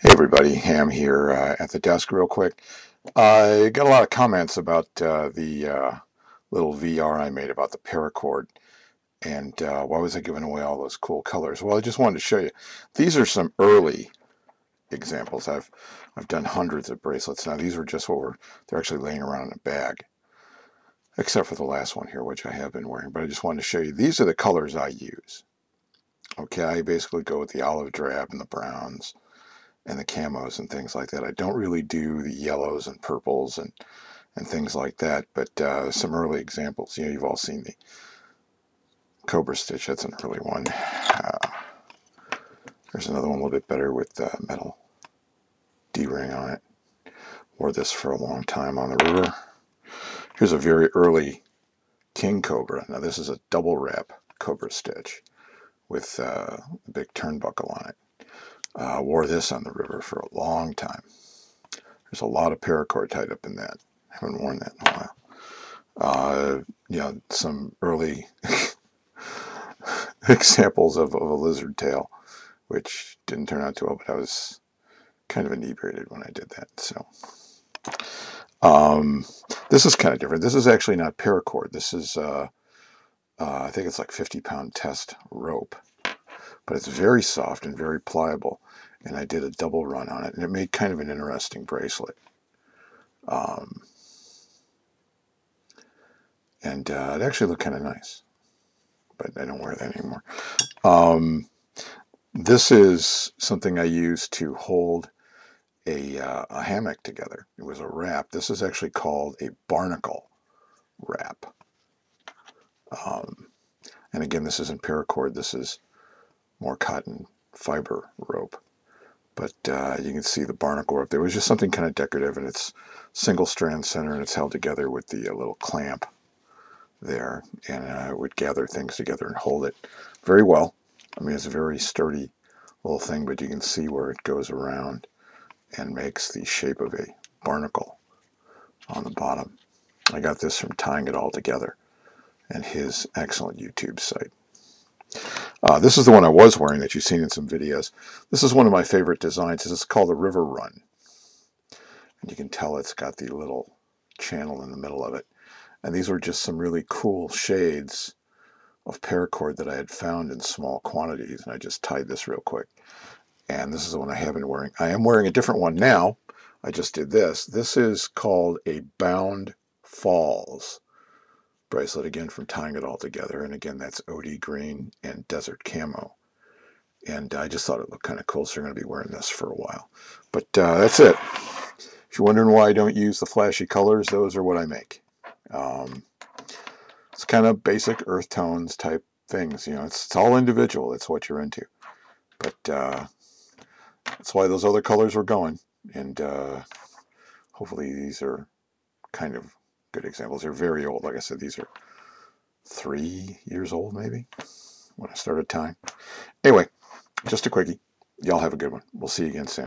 Hey everybody, Ham here uh, at the desk real quick. I got a lot of comments about uh, the uh, little VR I made about the paracord and uh, why was I giving away all those cool colors? Well, I just wanted to show you. These are some early examples. I've I've done hundreds of bracelets now. These are just what were they're actually laying around in a bag, except for the last one here, which I have been wearing. But I just wanted to show you. These are the colors I use. Okay, I basically go with the olive drab and the browns and the camos and things like that. I don't really do the yellows and purples and and things like that, but uh, some early examples. You know, you've all seen the Cobra Stitch. That's an early one. Uh, there's another one a little bit better with uh, metal D-ring on it. Wore this for a long time on the river. Here's a very early King Cobra. Now this is a double wrap Cobra Stitch with uh, a big turnbuckle on it. Uh, wore this on the river for a long time. There's a lot of paracord tied up in that. I haven't worn that in a while. Uh, you know, some early examples of, of, a lizard tail, which didn't turn out too well, but I was kind of inebriated when I did that. So um, this is kind of different. This is actually not paracord. This is, uh, uh, I think it's like 50 pound test rope but it's very soft and very pliable. And I did a double run on it, and it made kind of an interesting bracelet. Um, and uh, it actually looked kind of nice, but I don't wear that anymore. Um, this is something I used to hold a, uh, a hammock together. It was a wrap. This is actually called a barnacle wrap. Um, and again, this isn't paracord. This is more cotton fiber rope. But uh, you can see the barnacle rope. There was just something kind of decorative, and it's single strand center, and it's held together with the uh, little clamp there, and uh, it would gather things together and hold it very well. I mean, it's a very sturdy little thing, but you can see where it goes around and makes the shape of a barnacle on the bottom. I got this from Tying It All Together and his excellent YouTube site. Uh, this is the one I was wearing that you've seen in some videos. This is one of my favorite designs. It's called the River Run. And you can tell it's got the little channel in the middle of it. And these were just some really cool shades of paracord that I had found in small quantities. And I just tied this real quick. And this is the one I have been wearing. I am wearing a different one now. I just did this. This is called a Bound Falls bracelet again from tying it all together and again that's OD green and desert camo. And I just thought it looked kind of cool so I'm going to be wearing this for a while. But uh, that's it. If you're wondering why I don't use the flashy colors those are what I make. Um, it's kind of basic earth tones type things you know it's, it's all individual it's what you're into. But uh, that's why those other colors were going and uh, hopefully these are kind of good examples. They're very old. Like I said, these are three years old, maybe, when I started tying. Anyway, just a quickie. Y'all have a good one. We'll see you again soon.